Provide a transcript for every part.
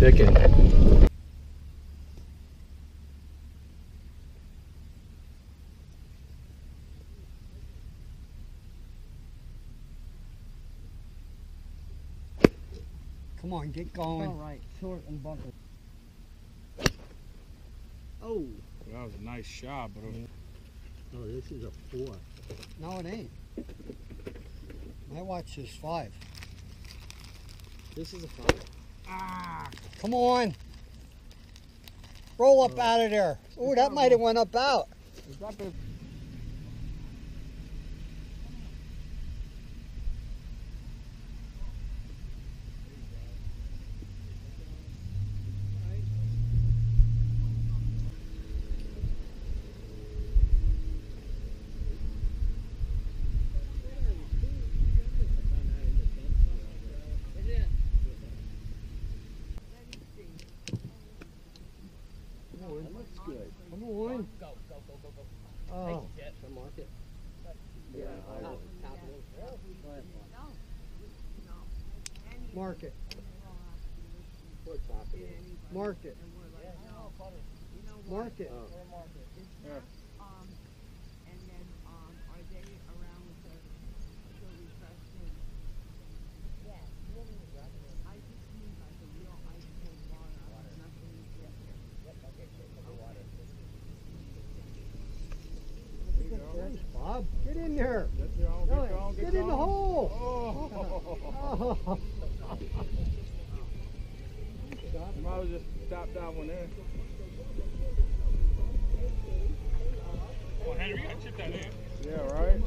chicken. Come on, get going. All right, short and bumpy. Oh, That was a nice shot, bro. no, oh, this is a four. No, it ain't. My watch is five. This is a five. Ah, come on. Roll up out of there. Ooh, that might have went up out. That looks good. Come on. Go, go, go, go, go. Oh, Jet. The market. Yeah, I will. Top it. Go ahead, Mark. mark it. We're top it. Mark it. Mark it. Oh. Um, and then, um, are they around with the, the refreshment? Yeah. I just need like a real ice cold water, nothing in there. Thanks, Bob. Get in there. Get get get get in the hole. Oh. Oh. You might as well just stop that one there. Well, oh, Henry, I chipped that in. Yeah, right?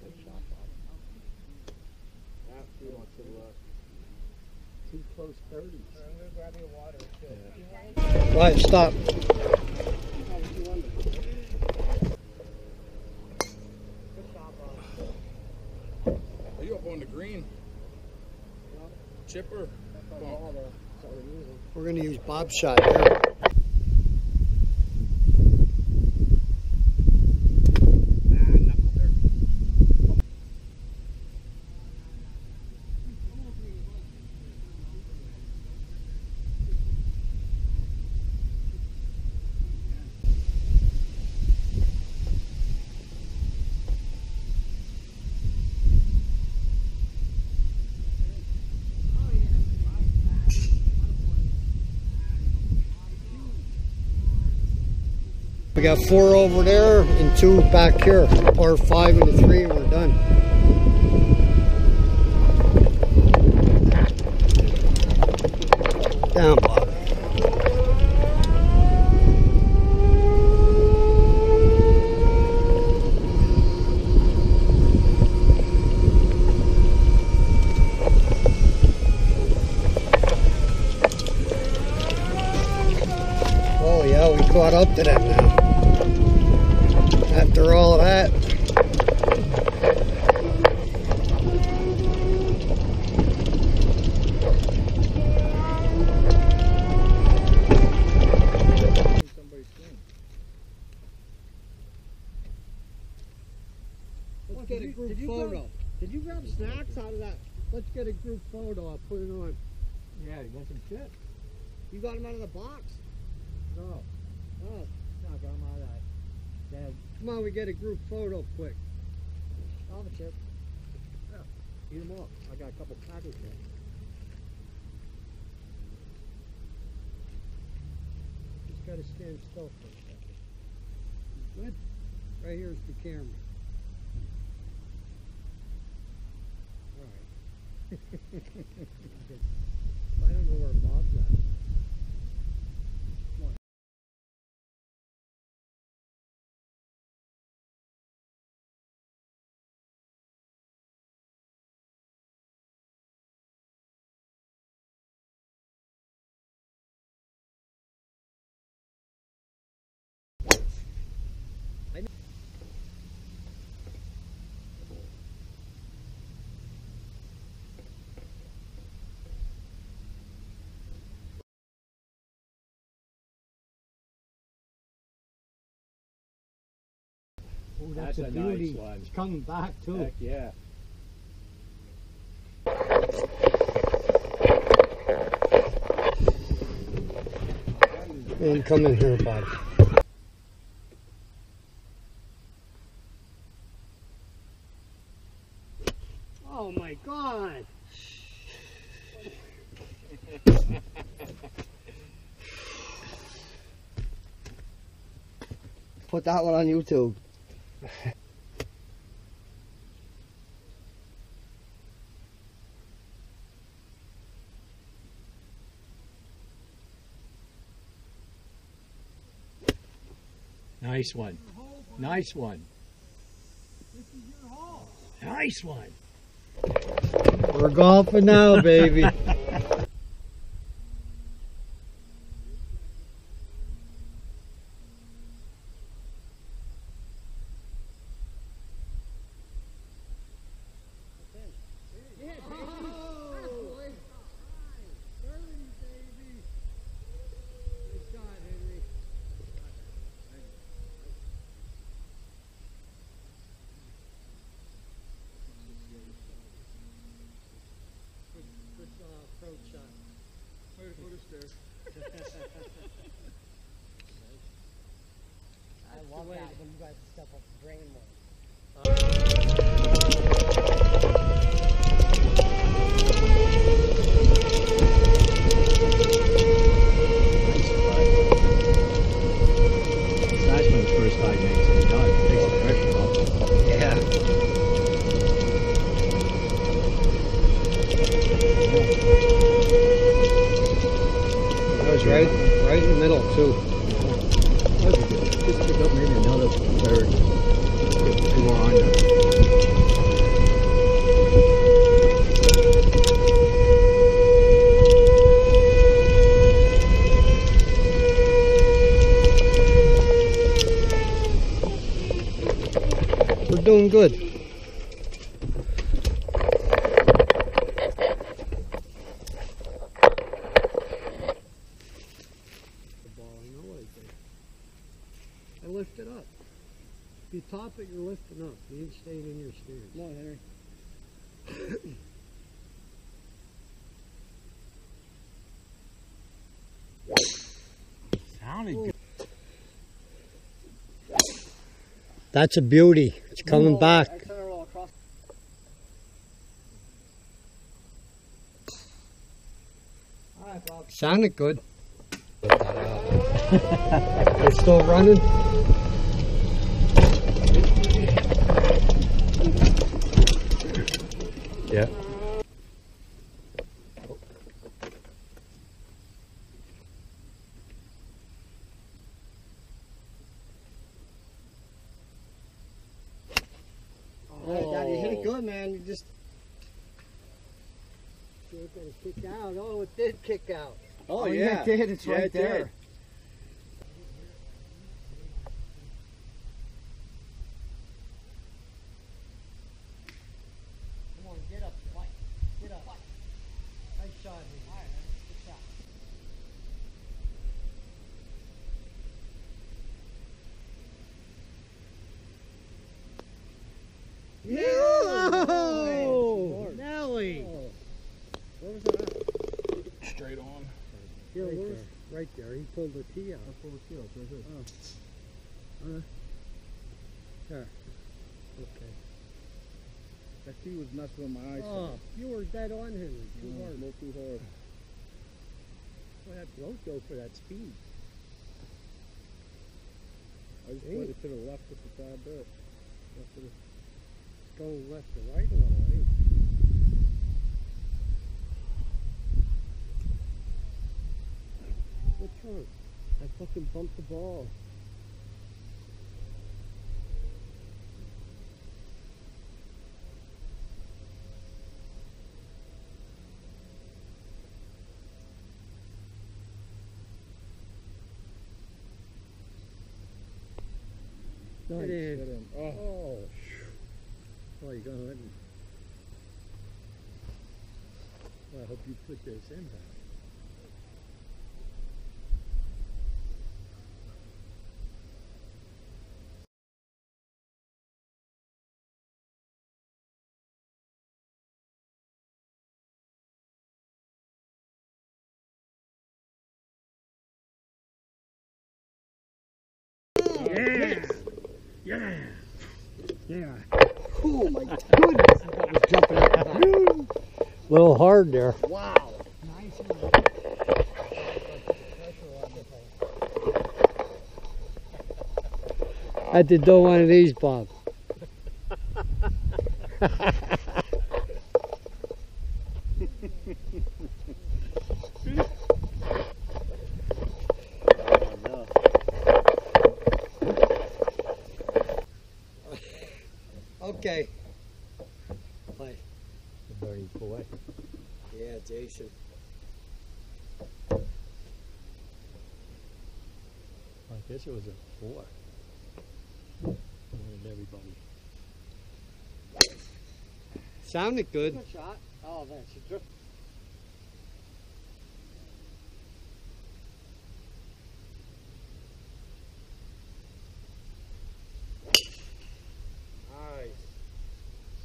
Good shot, Bob. That feels to two close thirties. Right, stop. Are you up on the green? Chipper? Bump. We're going to use Bob's shot here. We got four over there and two back here, or five and three, we're done. Down, get a group did you photo. grab- Did you grab snacks out of that? Let's get a group photo. I'll put it on. Yeah, you got some shit. You got them out of the box? No. Oh, no, I got them out of that. Come on, we get a group photo quick. I'll have a chip. Yeah. Eat them up. I got a couple packets there. Just gotta stand still for a second. Good. Right here's the camera. I don't know where Bob's at. That's, That's a a nice one. It's coming back too. Heck yeah. And come in here, bud. Oh my god! Put that one on YouTube. Nice one. Nice one. Nice one. We're golfing now, baby. guys step up the drain more. Just pick up maybe another third. Get two more on top it, you're lifting up. You ain't staying in your stairs. Come on, Henry. Sounded oh. good. That's a beauty. It's coming back. I turn it all across. All right, Bob. Sounded good. They're still running. Yeah. All right, Daddy, hit it oh. good, man. You just. It gonna kick out. Oh, it did kick out. Oh, oh yeah. It did. It's Yeah, right it there. Come get up, Mike. Get up. Nice shot, man. All right, man. Good shot. Oh, Nelly. Where was that? Straight on. Yeah, Right right, there. there. right there. He pulled the tee out. I pulled the field. Right there. There. Oh. Uh, okay. That tee was messing with my eyes. Oh, you were dead on him. Too Mm, hard. a little too hard. Well, that don't go for that speed. I just Hey. put it to the left just a tad bit. Left of the- It's going left to right a little, eh? What's wrong? I fucking bumped the ball. Nice. Hit him. Oh. Oh. You're gonna let me. Well, I hope you put this in back. Yeah. Yeah. Yeah. Oh my goodness! That was jumping out the back. Little hard there. Wow. Nice. I had to do one of these, Bob. Okay. Play. Very boy. Yeah, Jason. I guess it was a four. Wanted everybody. Sounded good. Good shot. Oh man, she drift. Nice.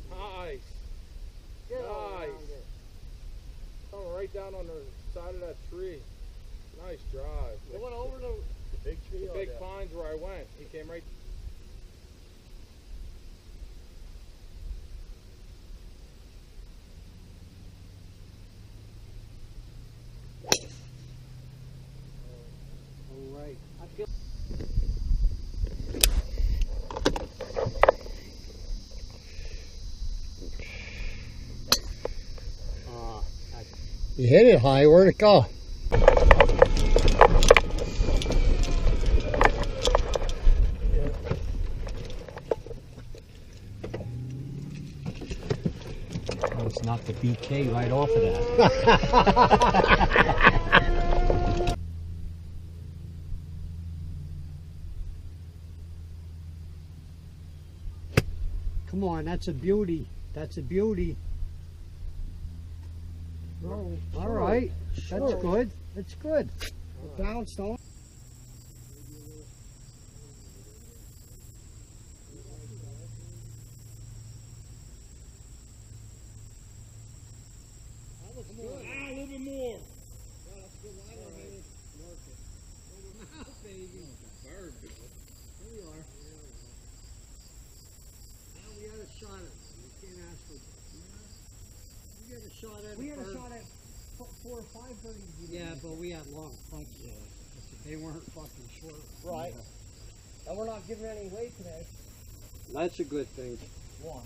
Nice. Nice. Coming right down on the side of that tree. Nice drive. It went over the. Big tree. The big pines where I went. He came right. All right. I feel. Uh, you hit it high. Where'd it go? BK right off of that. Come on, that's a beauty. That's a beauty. No, All right, that's good. That's good. It bounced on. Ah, a little bit more. Here we are. Now we had a shot at it. We can't ask for. We had a shot at it. We had a first. shot at f- four or five birdies. you Yeah, did. but we had long putts. Uh, they weren't fucking short. Right. And we're not giving any. That's a good thing. One.